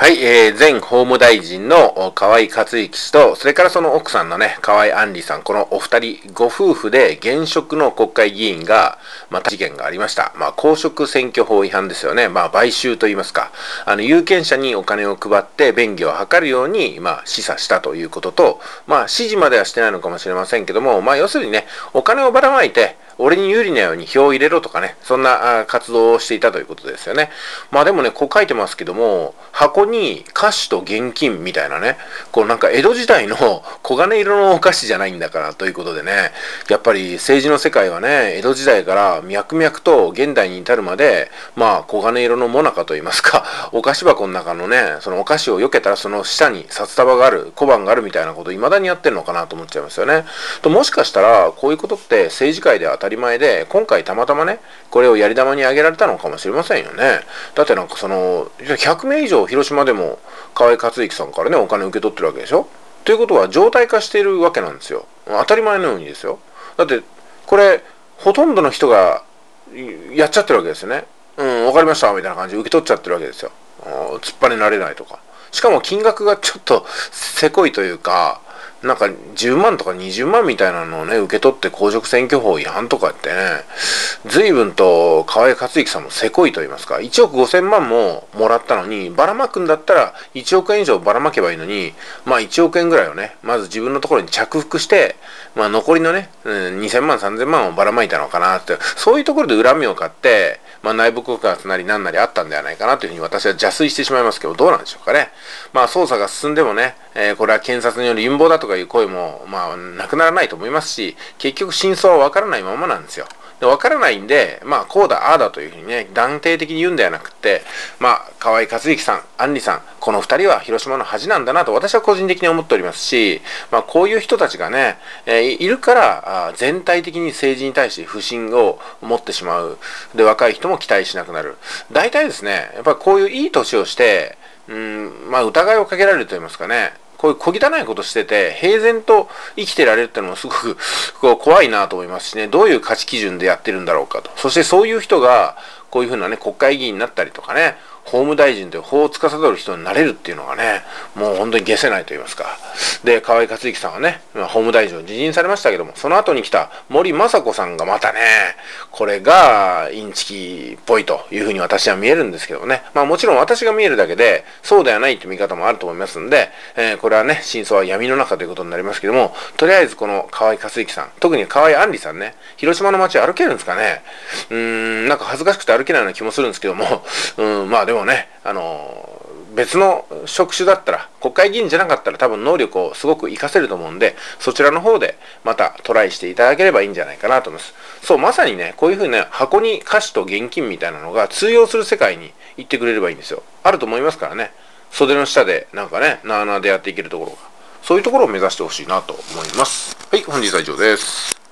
はい、えー、前法務大臣の河合克行氏と、それからその奥さんのね、河合案里さん、このお二人、ご夫婦で現職の国会議員が、また事件がありました。まあ、公職選挙法違反ですよね。まあ、買収と言いますか、あの、有権者にお金を配って便宜を図るように、まあ、示唆したということと、まあ、指示まではしてないのかもしれませんけども、まあ、要するにね、お金をばらまいて、俺に有利なように票を入れろとかね、そんな活動をしていたということですよね。まあでもね、こう書いてますけども、箱に菓子と現金みたいなね、こうなんか江戸時代の 黄金色のお菓子じゃないんだからということでね、やっぱり政治の世界はね、江戸時代から脈々と現代に至るまで、まあ黄金色のもなかといいますか、お菓子箱の中のね、そのお菓子を避けたらその下に札束がある、小判があるみたいなこと未だにやってるのかなと思っちゃいますよね。ともしかしたら、こういうことって政治界では当たり前で、今回たまたまね、これをやり玉にあげられたのかもしれませんよね。だってなんかその、100名以上広島でも河合克行さんからね、お金受け取ってるわけでしょ？ということは常態化しているわけなんですよ。当たり前のようにですよ。だって、これ、ほとんどの人がやっちゃってるわけですよね。うん、わかりました、みたいな感じで受け取っちゃってるわけですよ。突っ張りられないとか。しかも金額がちょっとせこいというか、なんか10万とか20万みたいなのをね、受け取って公職選挙法違反とかってね、随分と河合克行さんもせこいと言いますか、1億5000万ももらったのに、ばらまくんだったら1億円以上ばらまけばいいのに、まあ1億円ぐらいをね、まず自分のところに着服して、まあ残りのね、2000万3000万をばらまいたのかなって、そういうところで恨みを買って、まあ、内部告発なり何なりあったんではないかなというふうに私は邪推してしまいますけど、どうなんでしょうかね。まあ、捜査が進んでもね、えー、これは検察による陰謀だとかいう声も、まあ、なくならないと思いますし、結局真相はわからないままなんですよ。で、わからないんで、まあ、こうだ、ああだというふうにね、断定的に言うんではなくて、まあ、河合克行さん、安里さん、この二人は広島の恥なんだなと私は個人的に思っておりますし、まあ、こういう人たちがね、えー、いるから、全体的に政治に対して不信を持ってしまう。で、若い人も期待しなくなる。大体ですね、やっぱこういういい年をして、うん、まあ、疑いをかけられると言いますかね、こういう小汚いことしてて、平然と生きてられるってのもすごく 怖いなと思いますしね、どういう価値基準でやってるんだろうかと。そしてそういう人が、こういうふうなね、国会議員になったりとかね、法務大臣という法を司る人になれるっていうのがね、もう本当に消せないと言いますか。で、河合克行さんはね、法務大臣を辞任されましたけども、その後に来た森雅子さんがまたね、これがインチキっぽいというふうに私は見えるんですけどね。まあもちろん私が見えるだけで、そうではないという見方もあると思いますんで、えー、これはね、真相は闇の中ということになりますけども、とりあえずこの河合克行さん、特に河合杏里さんね、広島の街歩けるんですかね。うーん、なんか恥ずかしくて歩けないような気もするんですけども、うん、まあでももね、あの別の職種だったら、国会議員じゃなかったら多分能力をすごく活かせると思うんで、そちらの方でまたトライしていただければいいんじゃないかなと思います。そう、まさにね、こういうふうにね、箱に菓子と現金みたいなのが通用する世界に行ってくれればいいんですよ。あると思いますからね。袖の下でなんかね、なあなあでやっていけるところが。そういうところを目指してほしいなと思います。はい、本日は以上です。